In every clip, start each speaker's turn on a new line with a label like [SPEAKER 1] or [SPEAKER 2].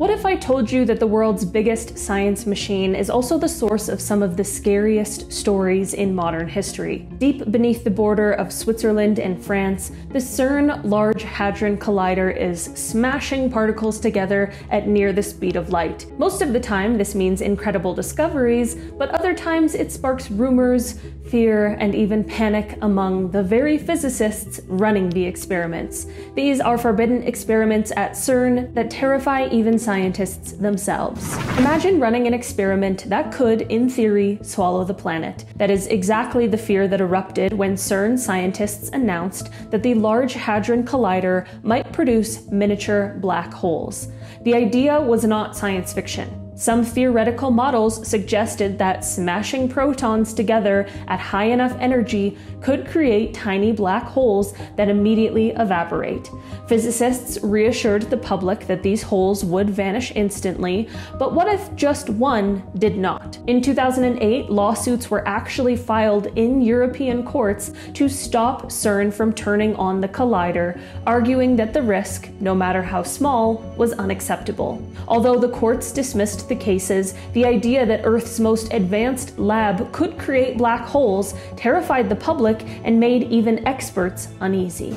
[SPEAKER 1] What if I told you that the world's biggest science machine is also the source of some of the scariest stories in modern history? Deep beneath the border of Switzerland and France, the CERN Large Hadron Collider is smashing particles together at near the speed of light. Most of the time, this means incredible discoveries, but other times it sparks rumors, fear, and even panic among the very physicists running the experiments. These are forbidden experiments at CERN that terrify even scientists themselves. Imagine running an experiment that could, in theory, swallow the planet. That is exactly the fear that erupted when CERN scientists announced that the Large Hadron Collider might produce miniature black holes. The idea was not science fiction. Some theoretical models suggested that smashing protons together at high enough energy could create tiny black holes that immediately evaporate. Physicists reassured the public that these holes would vanish instantly, but what if just one did not? In 2008, lawsuits were actually filed in European courts to stop CERN from turning on the collider, arguing that the risk, no matter how small, was unacceptable. Although the courts dismissed the cases, the idea that Earth's most advanced lab could create black holes terrified the public and made even experts uneasy.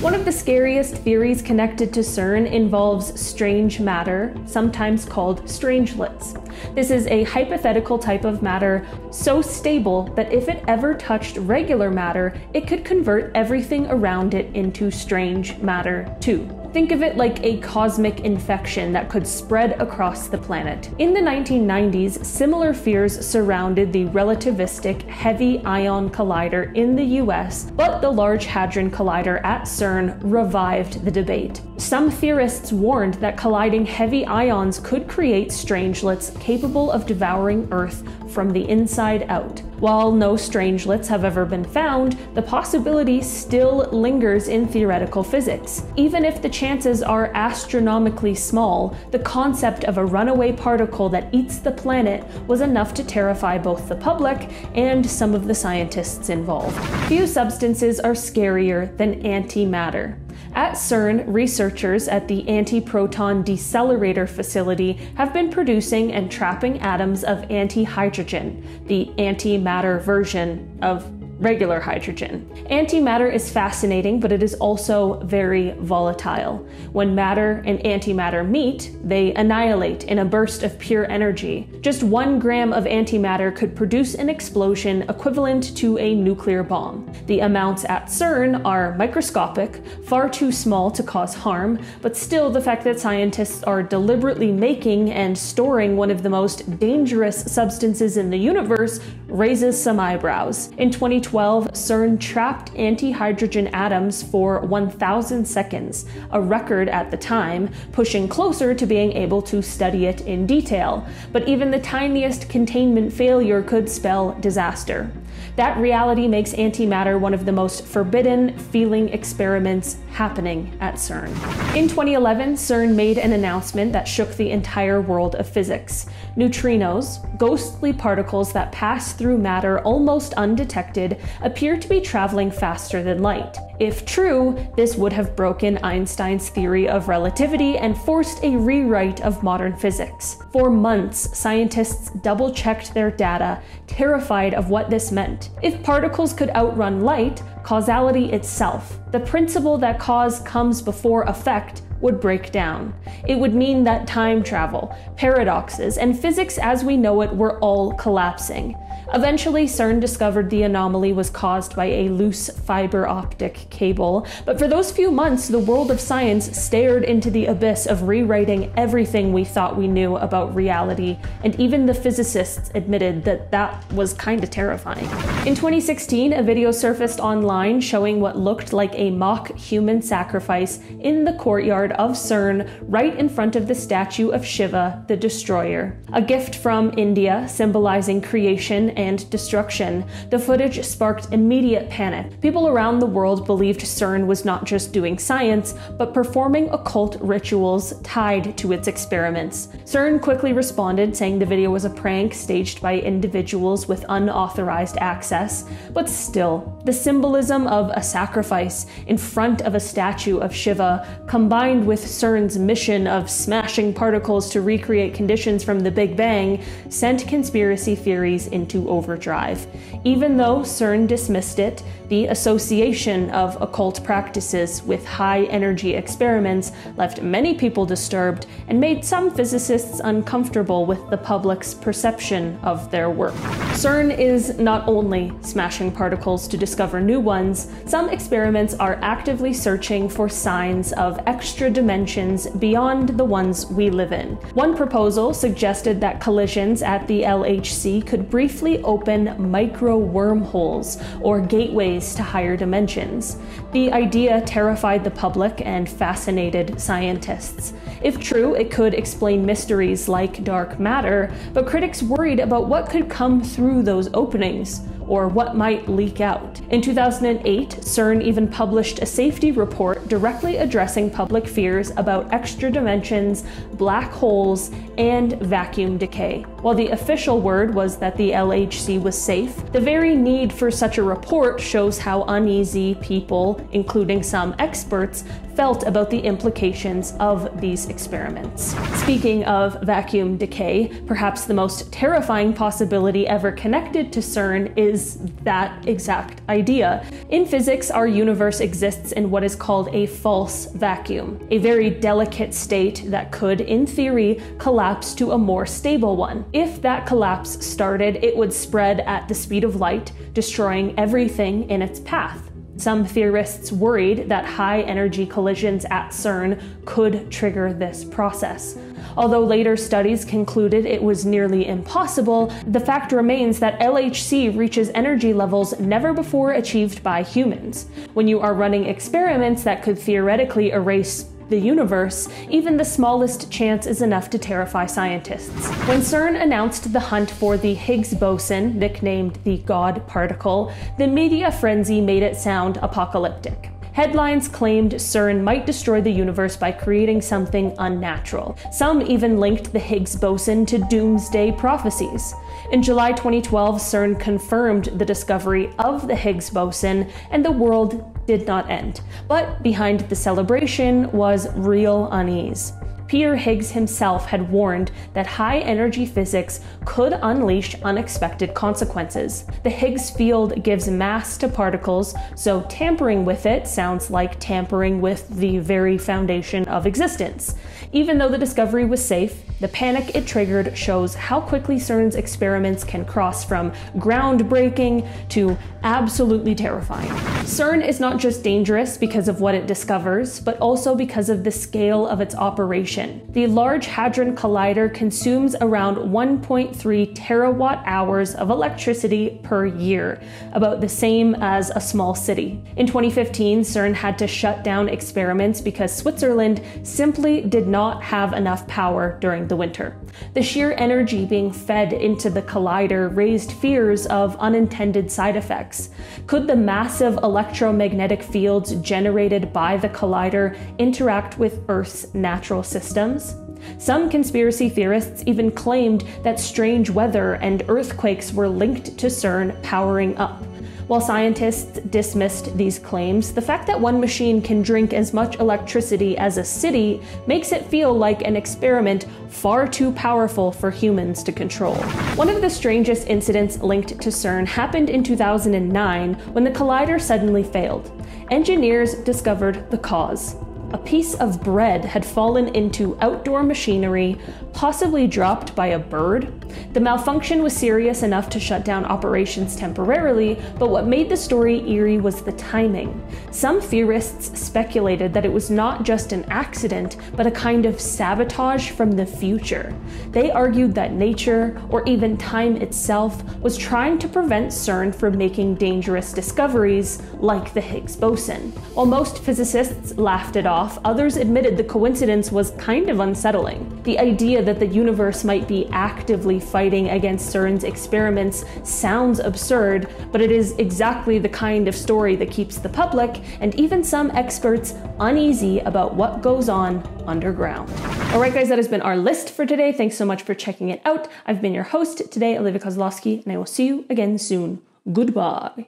[SPEAKER 1] One of the scariest theories connected to CERN involves strange matter, sometimes called strangelets. This is a hypothetical type of matter so stable that if it ever touched regular matter, it could convert everything around it into strange matter too. Think of it like a cosmic infection that could spread across the planet. In the 1990s, similar fears surrounded the relativistic Heavy Ion Collider in the US, but the Large Hadron Collider at CERN revived the debate. Some theorists warned that colliding heavy ions could create strangelets capable of devouring Earth from the inside out. While no strangelets have ever been found, the possibility still lingers in theoretical physics. Even if the chances are astronomically small, the concept of a runaway particle that eats the planet was enough to terrify both the public and some of the scientists involved. Few substances are scarier than antimatter. At CERN, researchers at the Antiproton Decelerator Facility have been producing and trapping atoms of antihydrogen, the antimatter version of regular hydrogen. Antimatter is fascinating, but it is also very volatile. When matter and antimatter meet, they annihilate in a burst of pure energy. Just one gram of antimatter could produce an explosion equivalent to a nuclear bomb. The amounts at CERN are microscopic, far too small to cause harm, but still the fact that scientists are deliberately making and storing one of the most dangerous substances in the universe raises some eyebrows. In 2012, CERN trapped anti hydrogen atoms for 1,000 seconds, a record at the time, pushing closer to being able to study it in detail. But even the tiniest containment failure could spell disaster. That reality makes antimatter one of the most forbidden feeling experiments happening at CERN. In 2011, CERN made an announcement that shook the entire world of physics. Neutrinos, ghostly particles that pass through matter almost undetected, appear to be traveling faster than light. If true, this would have broken Einstein's theory of relativity and forced a rewrite of modern physics. For months, scientists double checked their data, terrified of what this meant. If particles could outrun light, causality itself, the principle that cause comes before effect, would break down. It would mean that time travel, paradoxes, and physics as we know it were all collapsing. Eventually, CERN discovered the anomaly was caused by a loose fiber optic cable, but for those few months, the world of science stared into the abyss of rewriting everything we thought we knew about reality, and even the physicists admitted that that was kinda terrifying. In 2016, a video surfaced online showing what looked like a mock human sacrifice in the courtyard of CERN right in front of the statue of Shiva, the destroyer. A gift from India symbolizing creation and destruction. The footage sparked immediate panic. People around the world believed CERN was not just doing science, but performing occult rituals tied to its experiments. CERN quickly responded, saying the video was a prank staged by individuals with unauthorized access, but still, the symbolism of a sacrifice in front of a statue of Shiva, combined with CERN's mission of smashing particles to recreate conditions from the Big Bang, sent conspiracy theories into overdrive. Even though CERN dismissed it, the association of occult practices with high energy experiments left many people disturbed and made some physicists uncomfortable with the public's perception of their work. CERN is not only smashing particles to discover new ones, some experiments are actively searching for signs of extra dimensions beyond the ones we live in. One proposal suggested that collisions at the LHC could briefly open micro wormholes or gateways to higher dimensions. The idea terrified the public and fascinated scientists. If true, it could explain mysteries like dark matter, but critics worried about what could come through those openings or what might leak out. In 2008, CERN even published a safety report directly addressing public fears about extra dimensions, black holes, and vacuum decay. While the official word was that the LHC was safe, the very need for such a report shows how uneasy people, including some experts, felt about the implications of these experiments. Speaking of vacuum decay, perhaps the most terrifying possibility ever connected to CERN is that exact idea. In physics, our universe exists in what is called a false vacuum, a very delicate state that could, in theory, collapse to a more stable one. If that collapse started, it would spread at the speed of light, destroying everything in its path. Some theorists worried that high energy collisions at CERN could trigger this process. Although later studies concluded it was nearly impossible, the fact remains that LHC reaches energy levels never before achieved by humans. When you are running experiments that could theoretically erase the universe, even the smallest chance is enough to terrify scientists. When CERN announced the hunt for the Higgs boson, nicknamed the God particle, the media frenzy made it sound apocalyptic. Headlines claimed CERN might destroy the universe by creating something unnatural. Some even linked the Higgs boson to doomsday prophecies. In July 2012, CERN confirmed the discovery of the Higgs boson, and the world did not end. But behind the celebration was real unease. Peter Higgs himself had warned that high energy physics could unleash unexpected consequences. The Higgs field gives mass to particles, so tampering with it sounds like tampering with the very foundation of existence. Even though the discovery was safe, the panic it triggered shows how quickly CERN's experiments can cross from groundbreaking to absolutely terrifying. CERN is not just dangerous because of what it discovers, but also because of the scale of its operation. The Large Hadron Collider consumes around 1.3 terawatt hours of electricity per year, about the same as a small city. In 2015, CERN had to shut down experiments because Switzerland simply did not have enough power during the winter. The sheer energy being fed into the collider raised fears of unintended side effects. Could the massive electromagnetic fields generated by the collider interact with Earth's natural systems? Some conspiracy theorists even claimed that strange weather and earthquakes were linked to CERN powering up. While scientists dismissed these claims, the fact that one machine can drink as much electricity as a city makes it feel like an experiment far too powerful for humans to control. One of the strangest incidents linked to CERN happened in 2009 when the collider suddenly failed. Engineers discovered the cause a piece of bread had fallen into outdoor machinery, possibly dropped by a bird. The malfunction was serious enough to shut down operations temporarily, but what made the story eerie was the timing. Some theorists speculated that it was not just an accident, but a kind of sabotage from the future. They argued that nature, or even time itself, was trying to prevent CERN from making dangerous discoveries like the Higgs boson. While most physicists laughed it off, others admitted the coincidence was kind of unsettling. The idea that the universe might be actively fighting against CERN's experiments sounds absurd, but it is exactly the kind of story that keeps the public and even some experts uneasy about what goes on underground. All right, guys, that has been our list for today. Thanks so much for checking it out. I've been your host today, Olivia Kosolofski, and I will see you again soon. Goodbye.